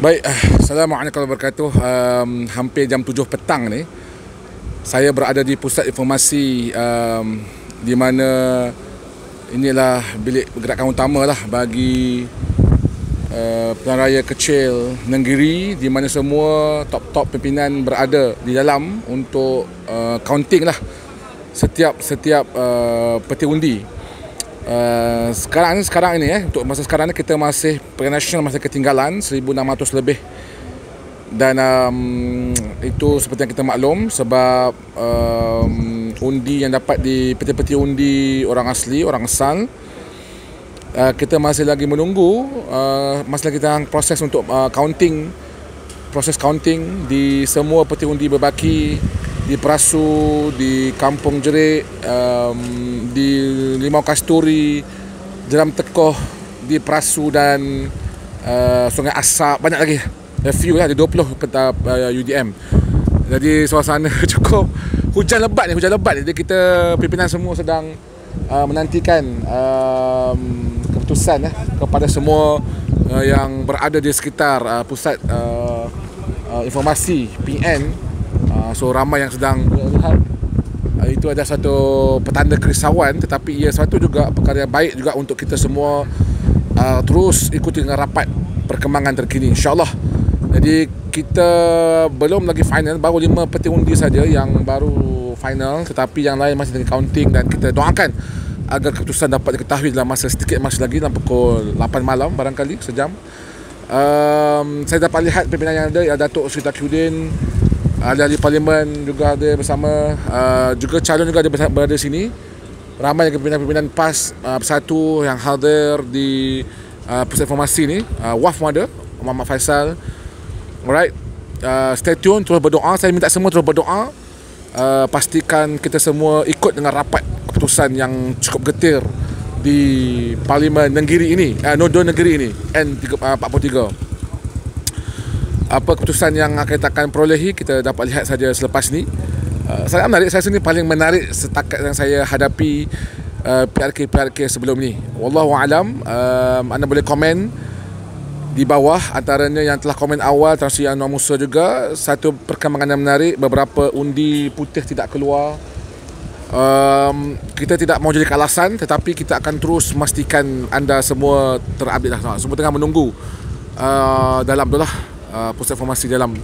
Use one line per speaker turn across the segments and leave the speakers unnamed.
Baik, uh, Assalamualaikum warahmatullahi wabarakatuh. Um, hampir jam 7 petang ni, saya berada di pusat informasi um, di mana inilah bilik pergerakan utama lah bagi uh, Pilihan Raya Kecil Nenggiri di mana semua top-top pimpinan berada di dalam untuk uh, counting lah setiap setiap uh, peti undi. Uh, sekarang ni sekarang ini eh untuk masa sekarang ni kita masih Pergerakan Nasional masih ketinggalan 1600 lebih. Dan um, itu seperti yang kita maklum sebab um, undi yang dapat di peti-peti undi orang asli orang asal uh, kita masih lagi menunggu uh, masih lagi dalam proses untuk uh, counting proses counting di semua peti undi berbaki di Perasu, di Kampung Jerik, um, di Limau Kasturi, Jeram Tekoh, di Perasu dan uh, Sungai Asap, banyak lagi. A few lah, ada 20 peta uh, UDM. Jadi suasana cukup hujan lebat ni, hujan lebat ni. Jadi kita pimpinan semua sedang uh, menantikan um, keputusan eh, kepada semua uh, yang berada di sekitar uh, pusat uh, uh, informasi PN Ah, so ramai yang sedang lihat uh, itu ada satu petanda kerisauan tetapi ia satu juga perkara yang baik juga untuk kita semua uh, terus ikuti dengan rapat perkembangan terkini insyaallah. Jadi kita belum lagi final baru lima peti undi saja yang baru final tetapi yang lain masih lagi counting dan kita doakan agar keputusan dapat diketahui dalam masa sedikit masa lagi dalam pukul 8 malam barangkali sejam. Um, saya dapat lihat pimpinan yang ada Datuk Sri Takiuddin ahli-ahli parlimen juga ada bersama uh, juga calon juga ada berada di sini. Ramai pimpinan-pimpinan PAS uh, bersatu yang hadir di uh, pusat informasi ni. Uh, WAF pun ada Muhammad Faisal. Alright uh, stay tune terus berdoa. Saya minta semua terus berdoa. Uh, pastikan kita semua ikut dengan rapat keputusan yang cukup getir di Parlimen Negeri ini. Uh, Nodo Negeri ini N43 apa keputusan yang kita akan perolehi kita dapat lihat saja selepas ni. Uh, saya menarik saya sini paling menarik setakat yang saya hadapi uh, PRK-PRK sebelum ni. Wallahu alam uh, anda boleh komen di bawah antaranya yang telah komen awal termasuk yang Anwar Musa juga. Satu perkembangan yang menarik beberapa undi putih tidak keluar. Um, kita tidak mau jadi alasan tetapi kita akan terus memastikan anda semua terupdate lah. Semua tengah menunggu uh, dalam tu lah uh, pusat informasi dalam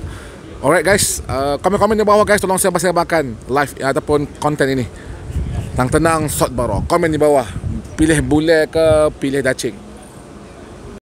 Alright guys, uh, komen-komen di bawah guys tolong saya sebarkan live ya, ataupun konten ini. Tenang tenang shot baru. Komen di bawah. Pilih bule ke pilih dacing.